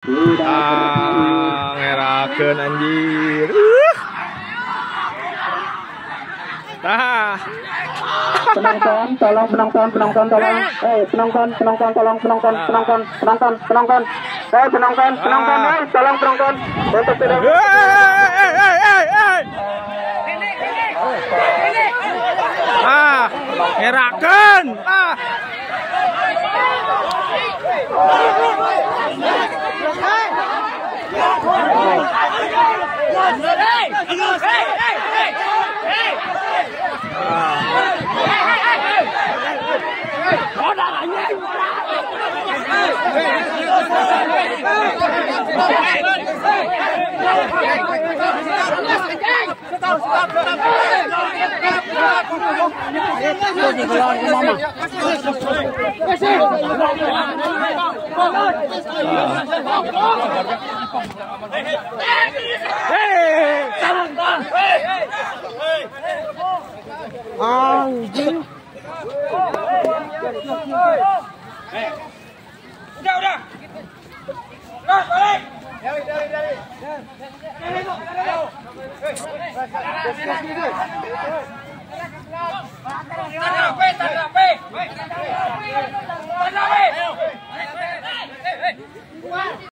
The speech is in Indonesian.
Ah, ngerakeun anjir. Uh. Tah. penonton tolong penonton penonton tolong eh penonton penonton tolong penonton penonton penonton penonton eh penonton penonton eh tolong penonton untuk tidak Hei, hei, hei, hei. Ah, ngerakeun. Ah. Hey! Hei.